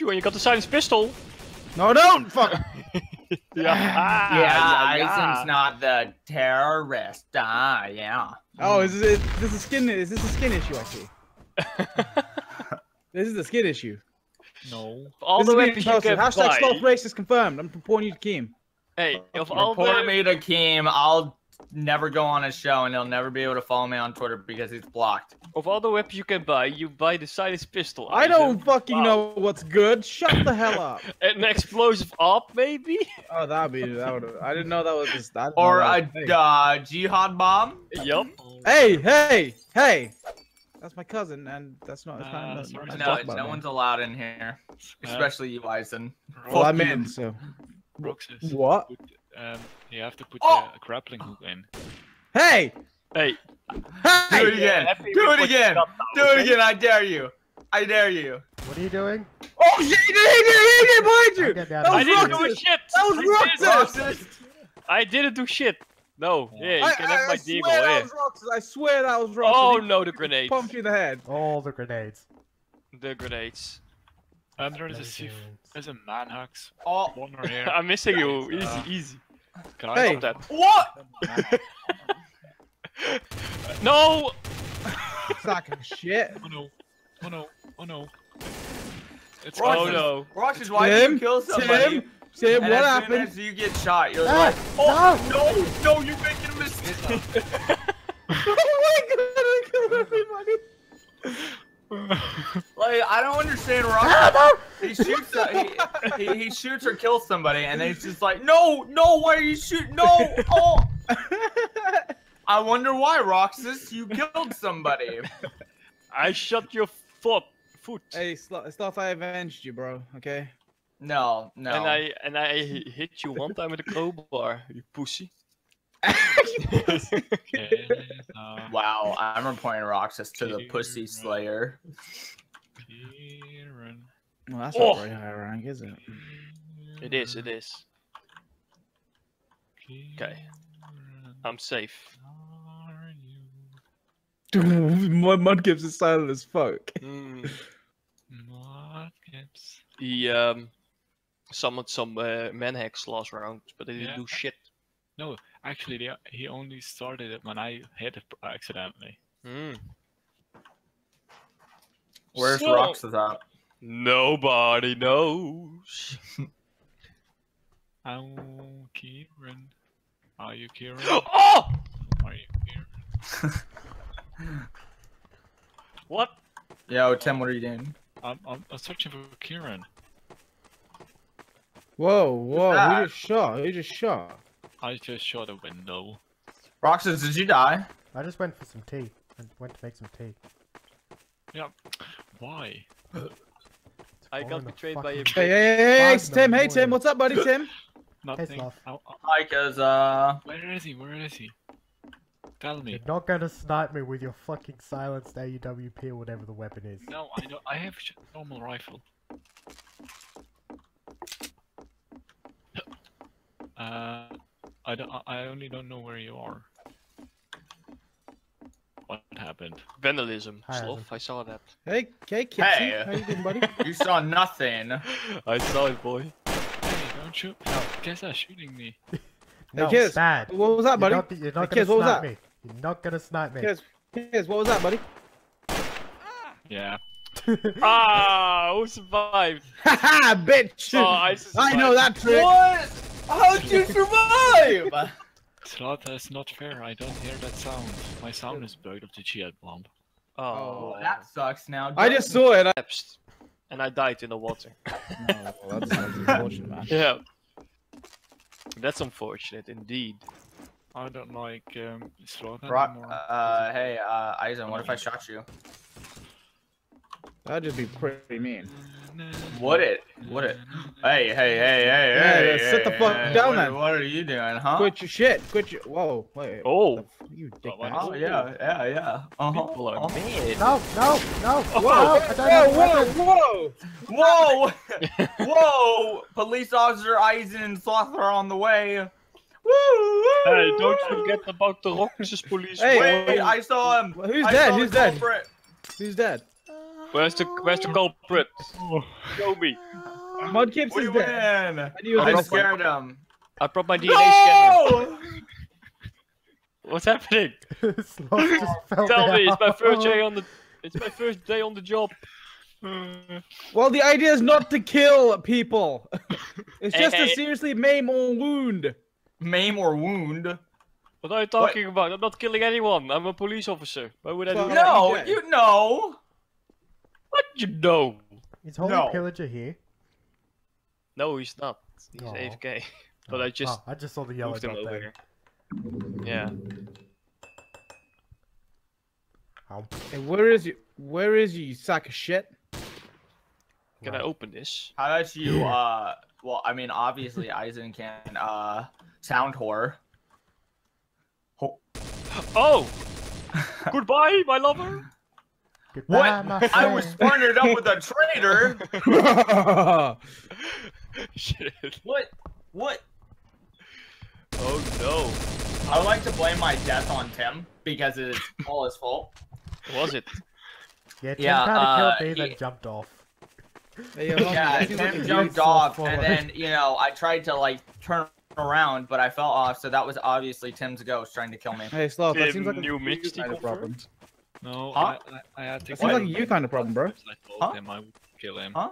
you and you got the silenced pistol. No, don't! Fuck! Yeah. yeah, yeah, Aizen's not the terrorist. Ah, yeah. Oh, is this, is this a skin? Is this a skin issue? I see. This is a skin issue. No. All this the is being weapons you can Hashtag buy. sloth racist confirmed. I'm reporting you to Keem. Hey, of all Report the me to Keem. I'll never go on his show, and he'll never be able to follow me on Twitter because he's blocked. of all the weapons you can buy, you buy the silenced pistol. I don't fucking Wow. know what's good. Shut the hell up. An explosive op, maybe? Oh, that'd be that would. I didn't know that was just. I Or a thing. uh, jihad bomb. yup. Hey, hey, hey! That's my cousin, and that's not. That's Uh, not, sorry. not No, talk no me. one's allowed in here, especially you, Aizen. Well, I'm in. So Roxas. what? Put, um, you have to put Oh! the grappling hook in. Hey, Hey, Hey! Do it again. happy Do it again. got now, Do it again. I dare you. I dare you. What are you doing? Oh shit! He did! He did! He did! Behind you! I'll get down That was there. didn't do a shit. That was Roxas! Roxas. I didn't do shit. No, yeah, you I, can I, have my I deagle. swear that was Roxas. I swear that was Roxas. Oh He no, the grenades. Pumped you in the head. All the grenades. The grenades. Um, there is a C Grenades. there's a manhacks. Oh, One right here. I'm missing you. Easy, Uh, easy. Can I Hey. stop That. what? No. Sack of shit. Oh no! Oh no! Oh no! It's Oh Roxas. no. Roxas, why did Tim, you kill somebody? Tim, Tim, and what as happened? Soon as you get shot, you're Ah, like, oh no, no, you're making a mistake. oh my god! I killed everybody. like, I don't understand Roxas. He shoots, uh, he, he, he shoots or kills somebody, and then he's just like, no, no, why are you shooting? No, oh. I wonder why, Roxas, you killed somebody. I shot your foot. Foot. hey, Sloth, Sloth, I avenged you, bro. Okay. No, no. And I and I hit you one time with a crowbar. You pussy. Wow, I'm reporting Roxas to the pussy slayer. Kieran. Well, that's Oh. not very high rank, is it? It is. It is. Okay. I'm safe. are you Dude, my Mudkips is silent as fuck. Mm. not Gibbs? He um summoned some uh, man hacks last round, but they didn't Yeah. do shit. No, actually, they, he only started it when I hit it accidentally. Mm. Where's So- Roxas at? Nobody knows. Oh, Kieran. Are you Kieran? oh! Are you Kieran? What? Yo, Tim, what are you doing? I'm, I'm, I'm searching for Kieran. Whoa, whoa, that? who just shot? Who just shot? I just shot a window. Roxas, did you die? I just went for some tea. I went to make some tea. Yep. Why? I got betrayed by a fucking- Hey, hey, hey, hey, Five in the Tim, hey, Tim, what's up, buddy, Tim? Nothing. Sloth. Hi, cause uh, where is he? Where is he? Tell me. You're not gonna snipe me with your fucking silenced AUWP or whatever the weapon is. No, I don't. I have sh- normal rifle. Uh, I don't. I- I only don't know where you are. What happened? vandalism. Sloth, I saw that. Hey, hey, Kitsy, Hey. how you doing, buddy? you saw nothing. I saw it, boy. Hey, don't shoot! No, guys are shooting me. No, Kiz, bad. What was that, buddy? You're not, you're not Hey, gonna Kiz, what was snipe that? me. You're not gonna snipe me. Kiz, Kiz, what was that, buddy? Yeah. ah, who survived? Haha, bitch! Oh, I I know that trick! What? How'd you survive? Slot, that's not fair. I don't hear that sound. My sound is bugged of the jihad bomb. Oh, Oh, that sucks now. I just saw it. I... And I died in the water. No, well, that's, that's unfortunate, man. Yeah. That's unfortunate indeed. I don't like um, Slot Rock, anymore. uh, hey, uh, Aizen, what if I shot you? That'd just be pretty mean. Would it? What it? Hey, hey, hey, hey, Yeah, hey! yeah, sit the hey, fuck hey, down what, then. What are you doing, huh? Quit your shit. Quit your. Whoa, wait. Oh. what the f- You dick what? bag. Oh yeah, yeah, yeah. Uh huh. People are uh-huh. mad. No, no, no! Whoa, no, I don't have a whoa, whoa, Whoa! Whoa! Police officer Aizen and Sloth are on the way. Woo! Hey, don't forget about the Roxas police. Hey, Wait, I saw him. Who's I dead? saw Who's the dead? culprit. Who's dead? Where's the where's the oh. culprit? Oh. Show me. Mudkips We is dead. win! And he was I scared him. I brought my DNA scanner. What's happening? Sloth just fell Tell down. me, it's my first day on the it's my first day on the job. Well, the idea is not to kill people. it's just hey. to eh. seriously maim or wound. Maim or wound? What are you talking about? I'm not killing anyone. I'm a police officer. Why would I do Well, that? No, you know. What you know? Is Holy No. Pillager here? No, he's not. He's Aw. AFK. But Oh, I just oh, I just saw the yellow dot over there. Yeah. Oh, Hey, where is you? Where is you, you sack of shit? Can I open this? How about you, uh, well, I mean, obviously, Aizen can, uh, sound whore. Ho- Oh! Goodbye, my lover! Goodbye, What? my I was partnered up with a traitor! Shit. What? What? Oh no. I would like to blame my death on Tim because it's all his fault. Was it? Yeah, Tim Yeah, tried to uh, kill me, he- then jumped off. Hey, yo, homie, Yeah, that seems like a Tim jumped off, forward. and then you know I tried to like turn around, but I fell off. So that was obviously Tim's ghost trying to kill me. Hey, Sloth, that seems like a new you mixed kind of problem. No, Huh? I, I, I had to That kill seems like you kind of problem, bro. I told Huh? him I would kill him. Huh?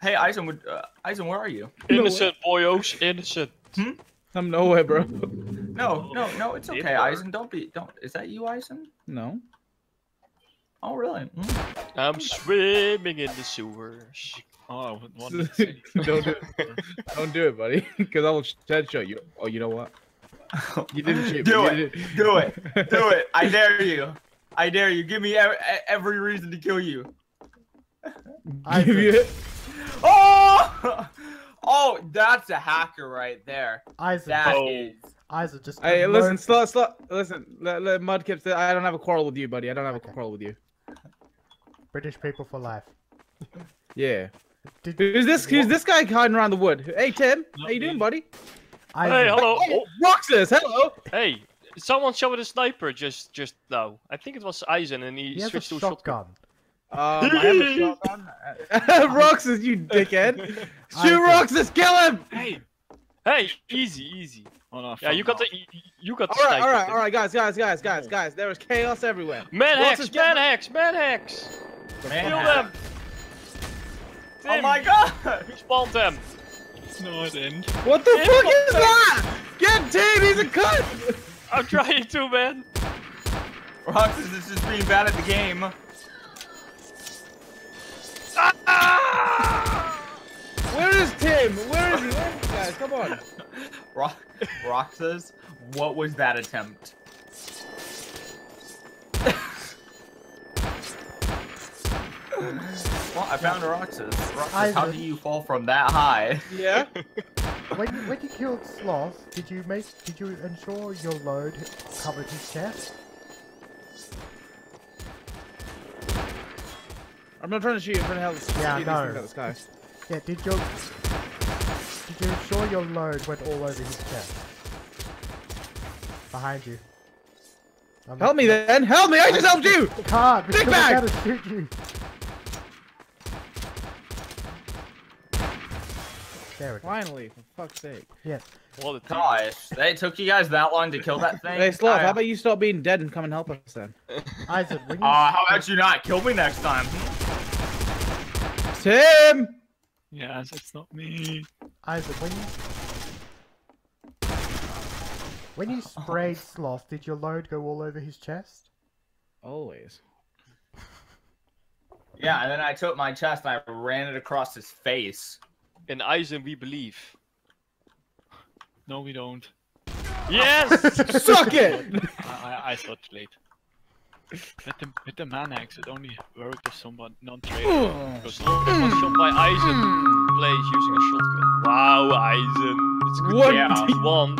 Hey, Aizen, would uh, Aizen, where are you? Innocent boyos, innocent. I'm nowhere, bro. No, no, no, it's okay, worked. Aizen. Don't be, don't. Is that you, Aizen? No. Oh, really? Mm. I'm swimming in the sewers. Oh, I would want to say. Don't do it. Don't do it, buddy. Because I will headshot you. Oh, you know what? You didn't shoot me. Do it. didn't- Do it. Do it. I dare you. I dare you. Give me ev- e- every reason to kill you. I Give you it. Oh! Oh, that's a hacker right there. Isaac, That Oh. is. Isaac just. Hey, got listen, loads- slow, slow, listen, let, let Mudkips, I don't have a quarrel with you, buddy. I don't have a quarrel with you. British people for life. Yeah. Did Who's this? Who's this guy hiding around the wood? Hey, Tim. How Not you doing, me. buddy? Hey, hello. Hey, Oh, Roxas, hello. hey, someone shot with a sniper just just now. I think it was Aizen and he, he has a switched to a shotgun. shotgun. Um, I have a shotgun. Roxas, you dickhead. Shoot Isaac. Roxas, kill him. Hey! Hey, easy, easy. Oh, no, Yeah, you got the you- you got the All right, all right, all right, guys, guys, guys, guys, guys. There is chaos everywhere. Man Roxas, hacks, man the- hacks, man hacks. Man Kill hack. them. Oh my god! Who spawned them? off. No, I didn't. What the Tim, fuck what is the- that? Get Tim, he's a cunt. I'm trying to, man. Roxas is just being bad at the game. Ah! Where is Tim? Where is he? Where is he, guys? Come on. Ro- Roxas, what was that attempt? well, I found Roxas. Roxas, how do you fall from that high? Yeah. When you, when you killed Sloth, did you make did you ensure your load covered his chest? I'm not trying to shoot you. I'm trying to help. Yeah, shoot these no. of. Yeah, did your did you ensure your load went all over his chest? Behind you. I'm Help me then. Help me. I just helped you. Can't Big because I gotta shoot you. There we go. Finally, for fuck's sake. Yeah. Well, a team. Gosh, they took you guys that long to kill that thing? Hey, Sloth, I- how about you stop being dead and come and help us then? Isaac, when you Uh, how about you not kill me next time? hmm? Tim. Yes, it's not me. Isaac, when you when you sprayed Sloth, did your load go all over his chest? Always. Yeah, and then I took my chest and I ran it across his face. In Aizen we believe. No, we don't. Yes! Suck it. I, I, I thought late. With the, with the manhacks, it only worked if someone non-traitor. goes Sloth was shot by Aizen. Plays using a shotgun. Wow, Aizen. It's good. What? Yeah, one.